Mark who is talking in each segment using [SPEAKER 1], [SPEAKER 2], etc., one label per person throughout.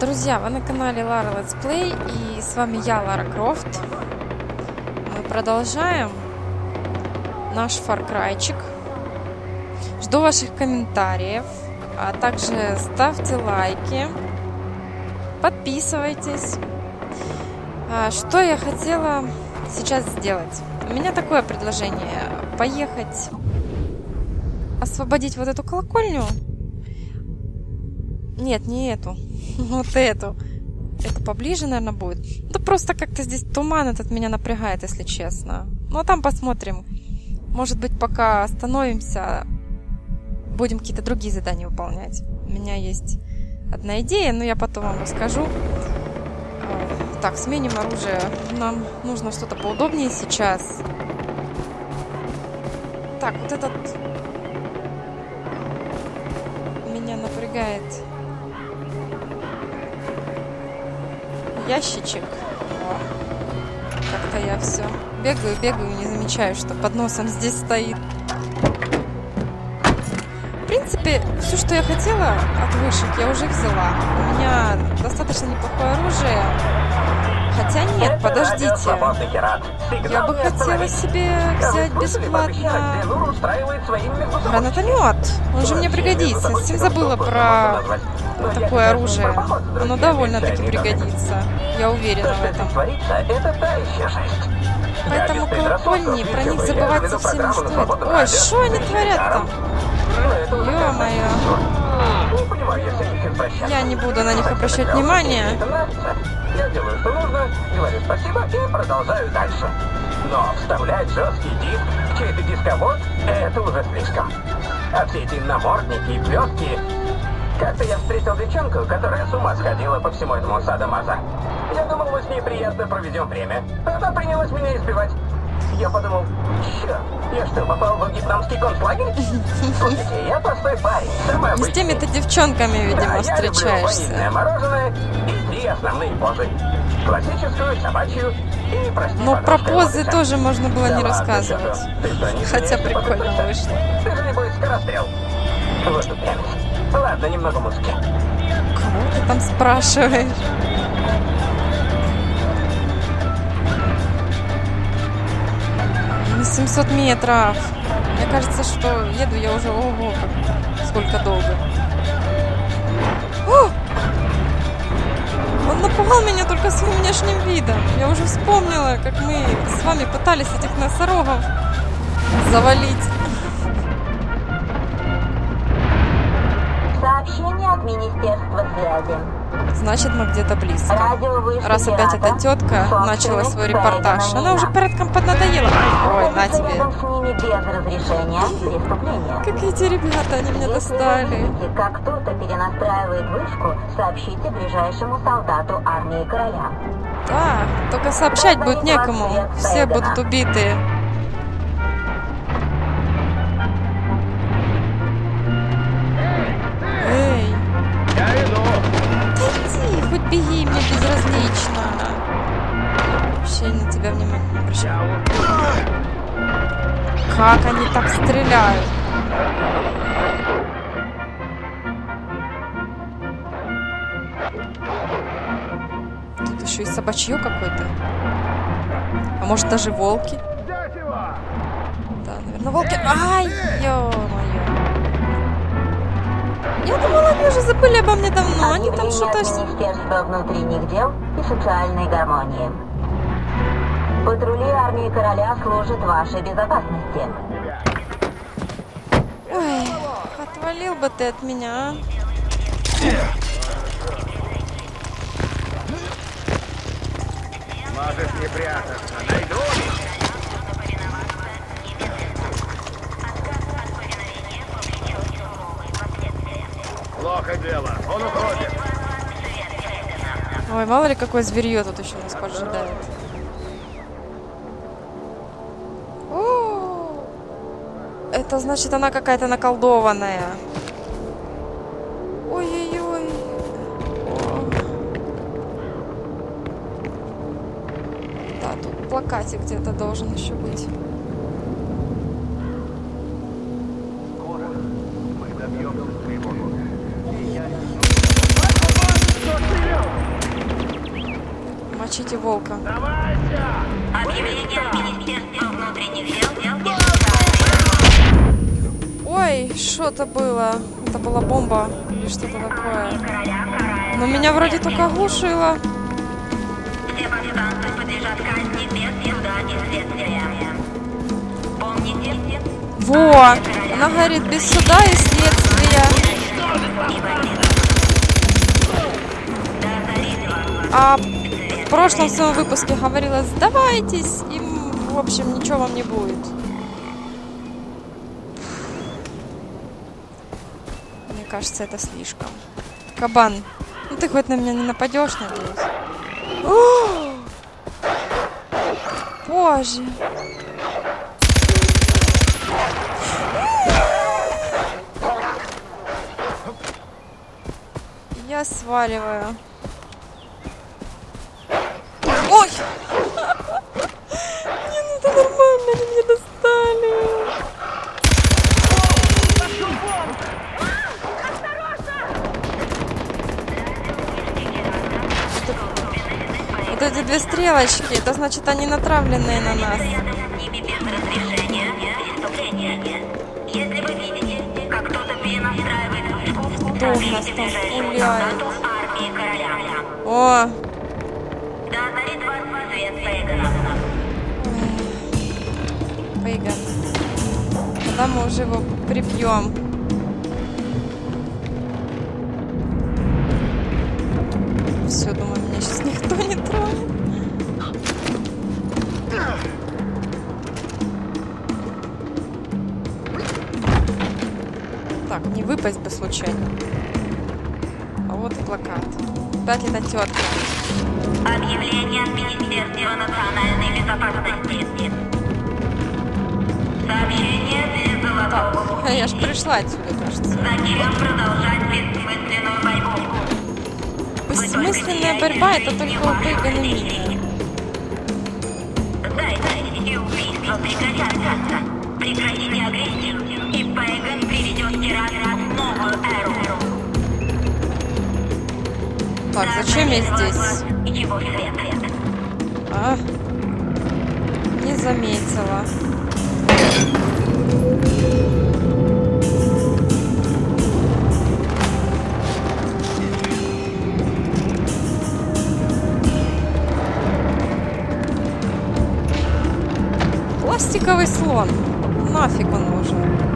[SPEAKER 1] Друзья, вы на канале Лара Let's Play и с вами я, Лара Крофт. Мы продолжаем наш фаркрайчик. Жду ваших комментариев, а также ставьте лайки, подписывайтесь. А, что я хотела сейчас сделать? У меня такое предложение. Поехать освободить вот эту колокольню. Нет, не эту. Вот эту. Это поближе, наверное, будет. Да просто как-то здесь туман этот меня напрягает, если честно. Ну, а там посмотрим. Может быть, пока остановимся, будем какие-то другие задания выполнять. У меня есть одна идея, но я потом вам расскажу. Так, сменим оружие. Нам нужно что-то поудобнее сейчас. Так, вот этот меня напрягает ящичек. Как-то я все бегаю, бегаю, не замечаю, что под носом здесь стоит. В принципе, все, что я хотела от вышек, я уже взяла. У меня достаточно неплохое оружие. Хотя нет, подождите. Я бы хотела себе взять бесплатно гранатомет. Он же мне пригодится. Совсем забыла про такое оружие. Оно довольно-таки пригодится. Я уверена в этом. Поэтому колокольни, про них забывать совсем не стоит. Ой, что они творят там? Ё-моё. Я не буду на них обращать внимание.
[SPEAKER 2] Я делаю, что нужно, говорю спасибо и продолжаю дальше. Но вставлять жесткий диск в чей-то дисковод – это уже слишком. А все эти намордники и плетки... Как-то я встретил девчонку, которая с ума сходила по всему этому садомаза. Я думал, мы с ней приятно проведем время. Она принялась меня избивать. Я подумал, черт, я что, попал в вьетнамский концлагерь? Слушайте, я простой парень, самый
[SPEAKER 1] С теми-то девчонками, видимо,
[SPEAKER 2] да,
[SPEAKER 1] встречаешься.
[SPEAKER 2] Я люблю мороженое и три основные позы. Классическую, собачью и, прости,
[SPEAKER 1] Но про позы
[SPEAKER 2] лодыша.
[SPEAKER 1] тоже можно было
[SPEAKER 2] Да
[SPEAKER 1] не
[SPEAKER 2] ладно,
[SPEAKER 1] рассказывать.
[SPEAKER 2] Чужо, ты что, не
[SPEAKER 1] Хотя прикольно вышло.
[SPEAKER 2] Ты же, небось, скорострел. Вот тут прелесть. Ладно, немного музыки.
[SPEAKER 1] Кого ты там спрашиваешь? Ну, 700 метров. Мне кажется, что еду я уже ого, как сколько долго. О! Он напугал меня только своим внешним видом. Я уже вспомнила, как мы с вами пытались этих носорогов завалить.
[SPEAKER 3] Министерства связи.
[SPEAKER 1] Значит, мы где-то близко. Раз опять эта тетка начала свой репортаж, она уже порядком поднадоела. Ой, на тебе. Как эти ребята, они меня достали.
[SPEAKER 3] как кто-то перенастраивает вышку, сообщите ближайшему солдату армии короля.
[SPEAKER 1] Да, только сообщать будет некому. Все будут убиты. Как они так стреляют? Тут еще и собачье какое-то. А может даже волки? Да, наверное, волки. Ай, ё-моё. Я думала, они уже забыли обо мне давно. Они там что-то...
[SPEAKER 3] Министерства внутренних дел и социальной гармонии. Патрули армии короля служат вашей безопасности.
[SPEAKER 1] Ой, отвалил бы ты от меня, а.
[SPEAKER 4] Можешь не прятаться. Найду. Плохо дело. Он уходит.
[SPEAKER 1] Ой, мало ли какое зверье тут еще нас поджидает. Это значит, она какая-то наколдованная. Ой-ой-ой. Да, тут плакатик где-то должен еще быть. Ищите волка.
[SPEAKER 4] Давайте!
[SPEAKER 3] Объявление
[SPEAKER 1] что-то было. Это была бомба или что-то такое. Но меня вроде только оглушило. Во! Она говорит, без суда и следствия. А в прошлом своем выпуске говорила, сдавайтесь, и, в общем, ничего вам не будет. Кажется, это слишком. Кабан, ну ты хоть на меня не нападешь, надеюсь? Боже! Я сваливаю. Две стрелочки, это значит они направленные на нас. Кто у нас там
[SPEAKER 3] короля.
[SPEAKER 1] О. Пейган. Когда мы уже его прибьем? Опять эта тетка.
[SPEAKER 3] Объявление от Министерства национальной безопасности. Сообщение для Золотого.
[SPEAKER 1] А я ж пришла отсюда, кажется.
[SPEAKER 3] Зачем продолжать бессмысленную борьбу?
[SPEAKER 1] Бессмысленная борьба это только у Пейгана Мини.
[SPEAKER 3] Дайте и убийства прекратятся. Прекратите
[SPEAKER 1] Так, зачем я здесь? А? Не заметила. Пластиковый слон. Нафиг он нужен?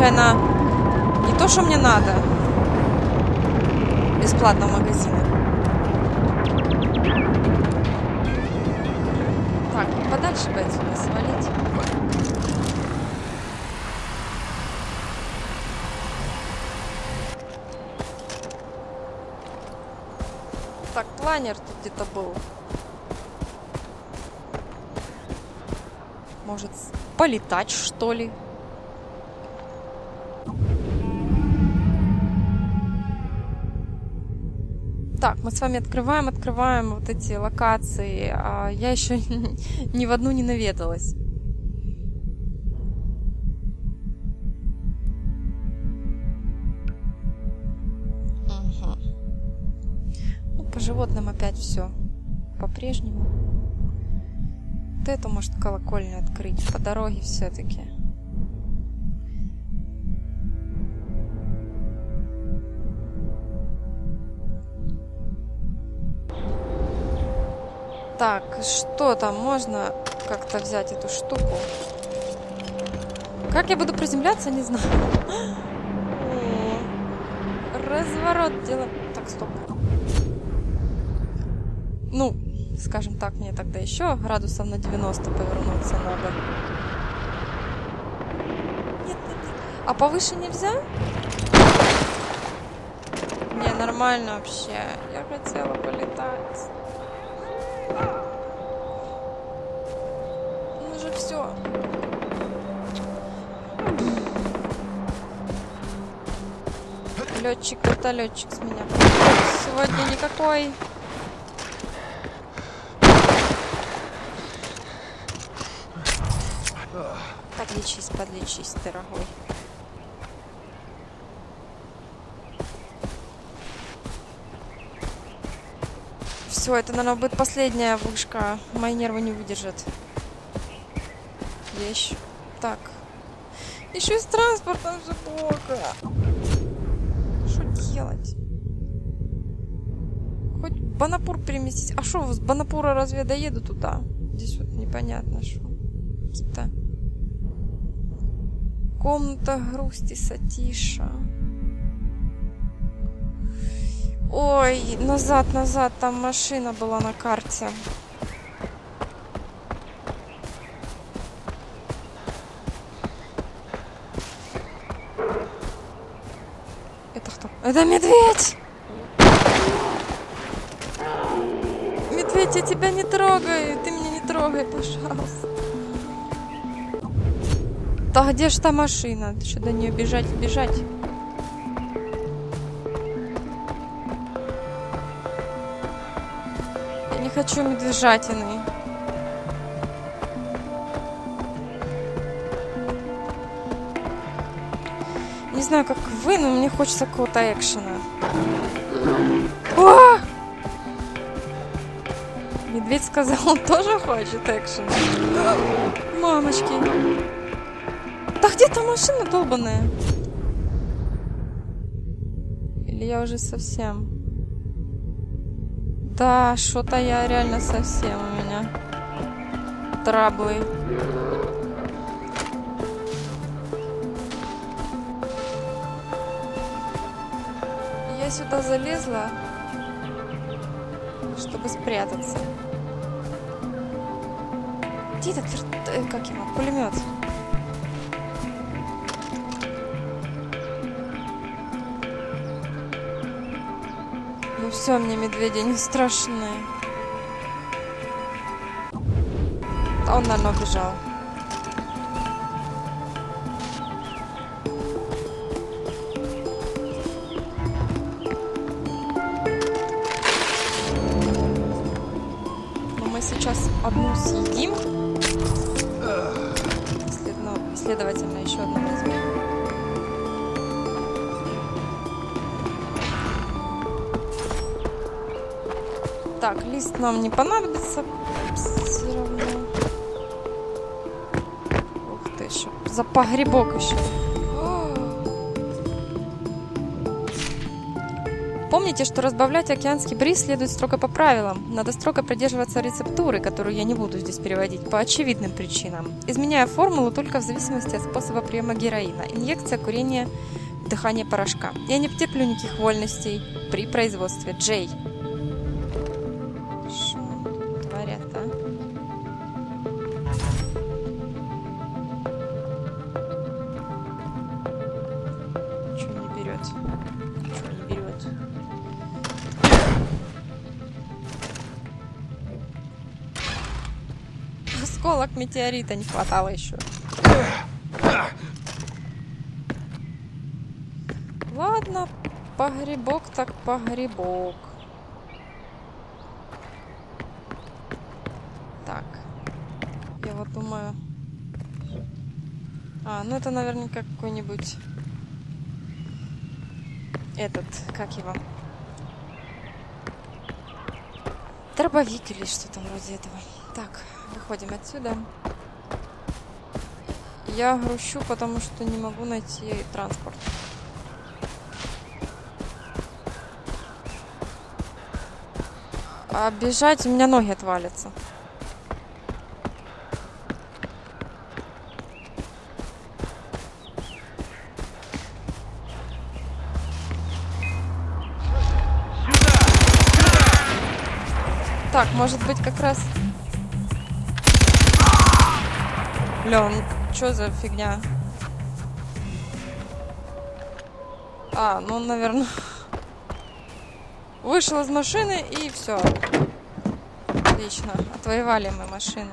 [SPEAKER 1] Случайно не то, что мне надо? Бесплатно в магазине. Так, подальше бы отсюда свалить. Так, планер тут где-то был. Может, полетать, что ли? Так, мы с вами открываем, открываем вот эти локации, а я еще ни в одну не наведалась. Ну, по животным опять все по-прежнему. Вот эту, может, колокольню открыть по дороге все-таки. Так, что там? Можно как-то взять эту штуку? Как я буду приземляться, не знаю. Разворот дело. Так, стоп. Ну, скажем так, мне тогда еще градусов на 90 повернуться надо. Нет, нет, нет. А повыше нельзя? Не, нормально вообще. Я хотела полетать. Ну же все. Летчик, вертолетчик с меня. Сегодня никакой. Подлечись, подлечись, дорогой. Все, это, наверное, будет последняя вышка. Мои нервы не выдержат. Вещь. Так. Еще и с транспортом все плохо. Что делать? Хоть Банапур переместить. А что, с Банапура разве доеду туда? Здесь вот непонятно, что. Какие-то... Комната грусти Сатиша. Ой, назад, назад, там машина была на карте. Это кто? Это медведь! Медведь, я тебя не трогаю, ты меня не трогай, пожалуйста. Да где ж та машина? Что до нее бежать, бежать? Хочу медвежатины. Не знаю, как вы, но мне хочется какого-то экшена. О! Медведь сказал, он тоже хочет экшена. Мамочки. Да где та машина долбаная? Или я уже совсем? Да, что-то я реально совсем у меня. Траблы. Я сюда залезла, чтобы спрятаться. Где этот, как его, пулемет? Все, мне медведи не страшны. Он, наверное, убежал. Лист нам не понадобится все равно. Ух ты, еще за погребок еще. Помните, что разбавлять океанский бриз следует строго по правилам. Надо строго придерживаться рецептуры, которую я не буду здесь переводить, по очевидным причинам. Изменяя формулу только в зависимости от способа приема героина. Инъекция, курение, дыхание порошка. Я не потерплю никаких вольностей при производстве. Джей. метеорита не хватало еще. Ладно, погребок так погребок. Так. Я вот думаю... А, ну это, наверное, какой-нибудь... Этот, как его? Дробовик или что-то вроде этого. Так, выходим отсюда. Я грущу, потому что не могу найти транспорт. А бежать у меня ноги отвалятся. Так, может быть как раз... Бля, что за фигня? А, ну, наверное... Вышел из машины и все. Отлично. Отвоевали мы машину.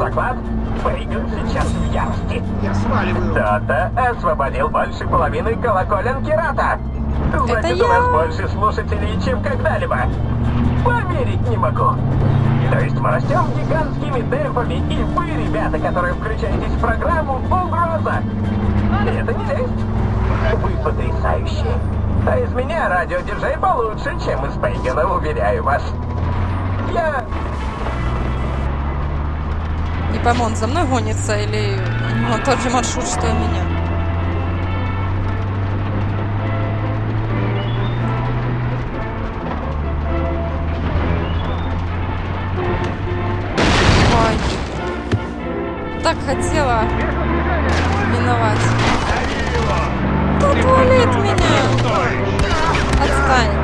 [SPEAKER 2] Заклад. Фейгл сейчас в ярости.
[SPEAKER 4] Я сваливаю.
[SPEAKER 2] Кто-то освободил больше половины колоколен Кирата. Значит,
[SPEAKER 1] я.
[SPEAKER 2] у нас больше слушателей, чем когда-либо. Поверить не могу. То есть мы растем гигантскими темпами, и вы, ребята, которые включаетесь в программу, угроза. И это не лесть. Вы потрясающие. А из меня радиодиджей получше, чем из Пейгена, уверяю вас. Я
[SPEAKER 1] пойму, он за мной гонится или у него тот же маршрут, что и меня. Ой. Так хотела миновать. Тут валит меня. Отстань.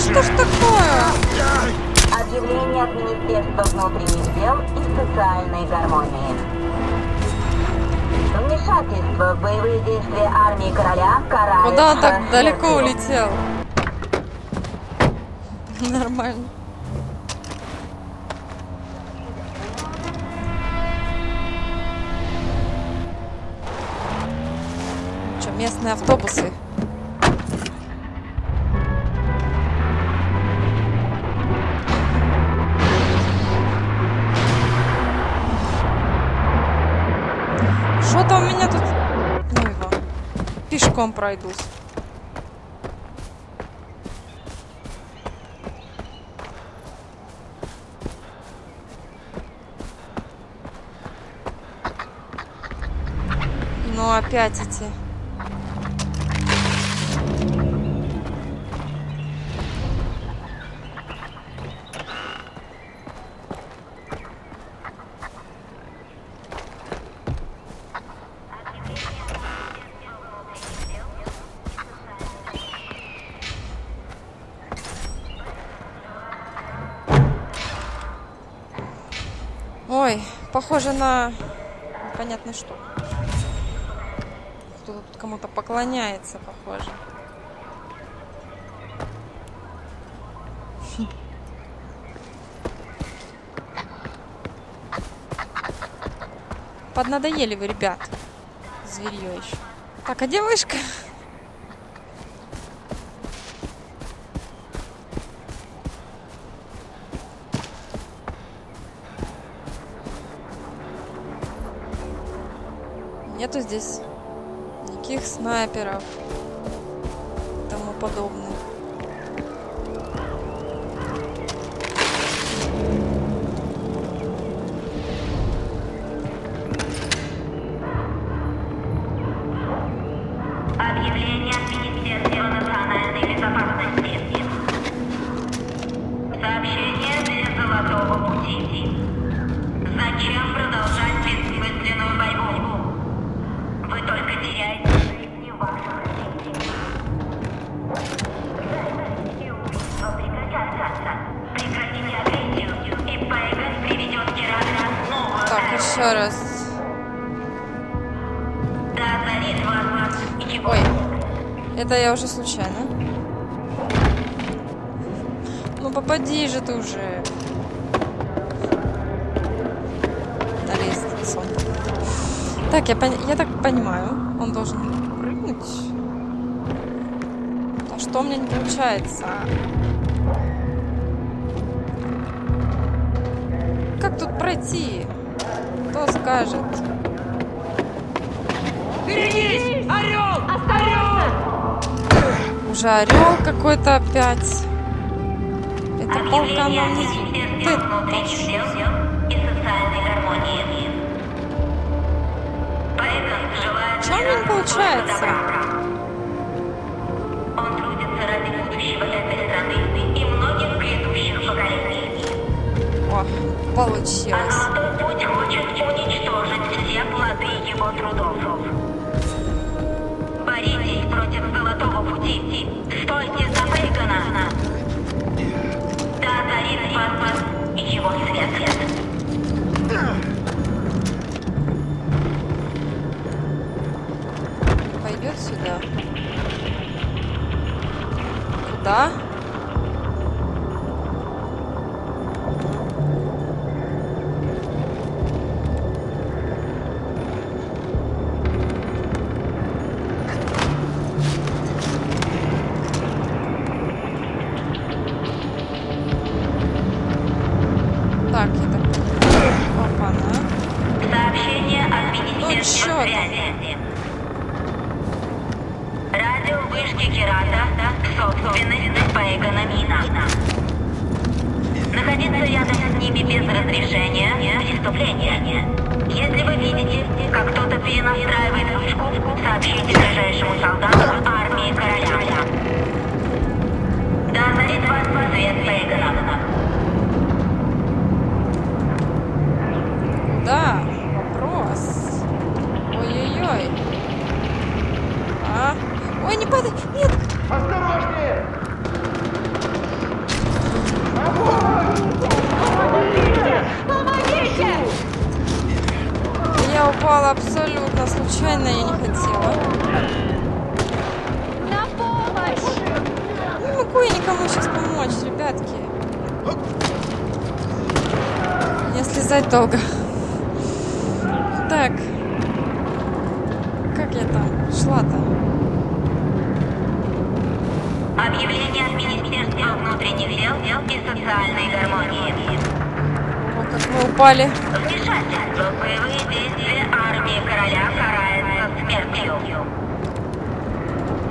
[SPEAKER 1] Что ж такое?
[SPEAKER 3] Объявление от Министерства внутренних дел и социальной гармонии. Вмешательство в боевые действия армии короля карается
[SPEAKER 1] Куда он так далеко улетел? Нормально. Что, местные автобусы? Пешком пройдусь. Ну опять эти. Похоже на непонятно что. Кто тут кому-то поклоняется, похоже. Поднадоели вы, ребят. Зверье еще. Так, а где снайперов это я уже случайно. Ну попади же ты уже. На лестницу. Так, я, пон- я так понимаю, он должен прыгнуть. А что у меня не получается? Как тут пройти? Кто скажет? Уже орел какой-то опять. Это Ты у меня не получается?
[SPEAKER 3] только добра. Он трудится ради будущего этой страны и многих грядущих поколений.
[SPEAKER 1] О,
[SPEAKER 3] А
[SPEAKER 1] получилось.
[SPEAKER 3] золотой путь хочет уничтожить все плоды его трудов. Золотого пути. Стойте Боевые действия армии короля карается смертью.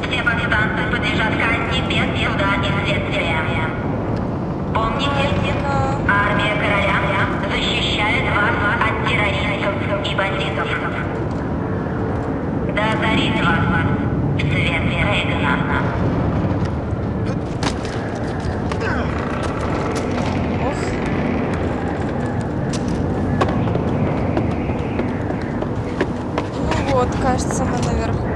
[SPEAKER 3] Все повстанцы подлежат казни без суда. Помните, армия короля защищает вас от террористов и бандитов. Да озарит вас свет Рейгана.
[SPEAKER 1] Ох. Ну вот, кажется, мы наверху.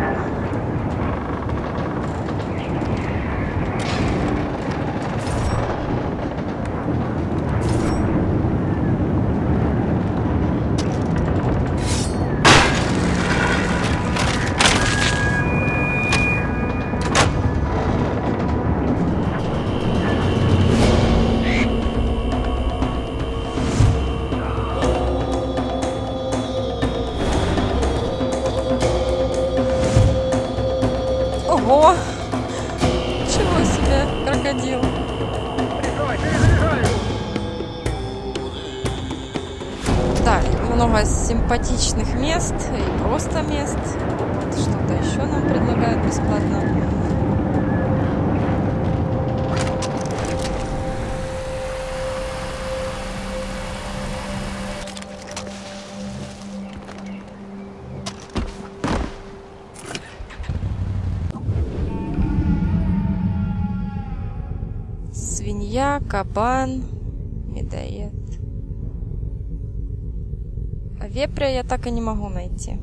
[SPEAKER 1] Симпатичных мест и просто мест. Что-то еще нам предлагают бесплатно. Свинья, кабан, вепря я так и не могу найти.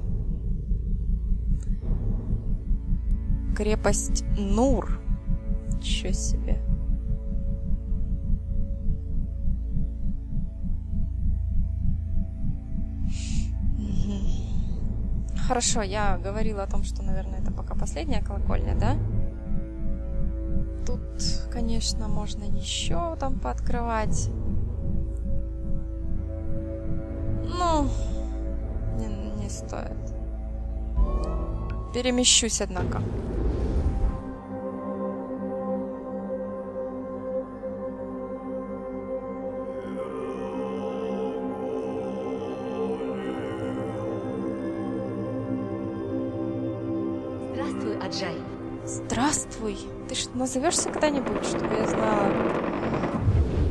[SPEAKER 1] Крепость Нур. Еще себе. Хорошо, я говорила о том, что, наверное, это пока последняя колокольня, да? Тут, конечно, можно еще там пооткрывать. Ну, стоит. Перемещусь, однако.
[SPEAKER 5] Здравствуй, Аджай.
[SPEAKER 1] Здравствуй. Ты что, назовешься когда-нибудь, чтобы я знала,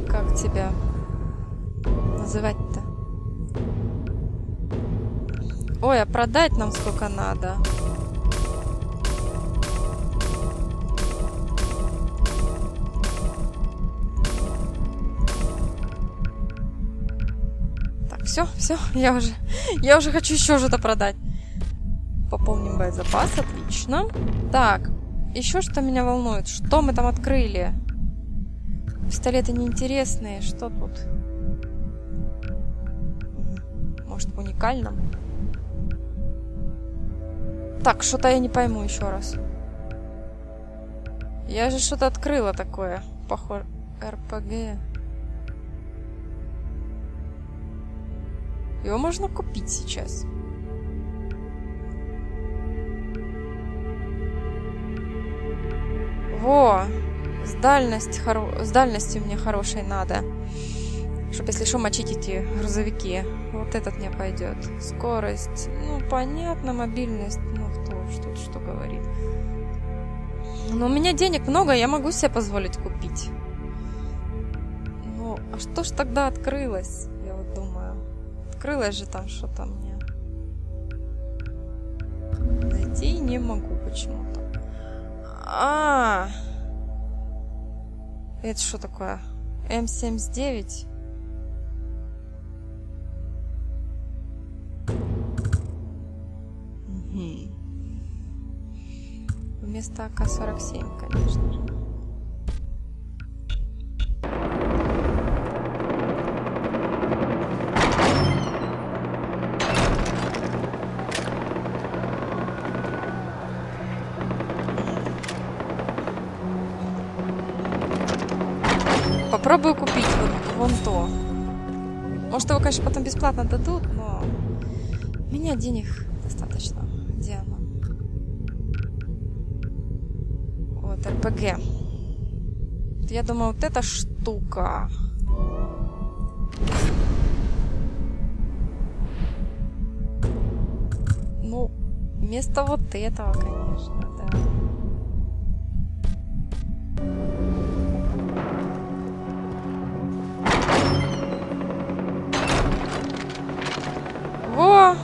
[SPEAKER 1] как тебя называть-то? Ой, а продать нам сколько надо? Так, все, все, я уже, я уже хочу еще что-то продать. Пополним боезапас, отлично. Так, еще что меня волнует. Что мы там открыли? Пистолеты неинтересные. Что тут? Может, в уникальном? Так, что-то я не пойму еще раз. Я же что-то открыла такое. Похоже... РПГ. Его можно купить сейчас. Во! С, дальность, хоро... с дальностью мне хорошей надо. Чтоб, если что, мочить эти грузовики. Вот этот мне пойдет. Скорость. Ну, понятно, мобильность. Ну, кто что, что говорит. Но у меня денег много, я могу себе позволить купить. Ну, а что ж тогда открылось? Я вот думаю. Открылось же там что-то мне. Найти не могу почему-то. А, это что такое? М79? Вместо АК-47, конечно же. Попробую купить вот вон то. Может, его, конечно, потом бесплатно дадут, но у меня денег РПГ. Я думаю, вот эта штука. Ну, вместо вот этого, конечно, да. Во!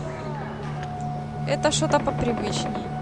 [SPEAKER 1] Это что-то попривычней.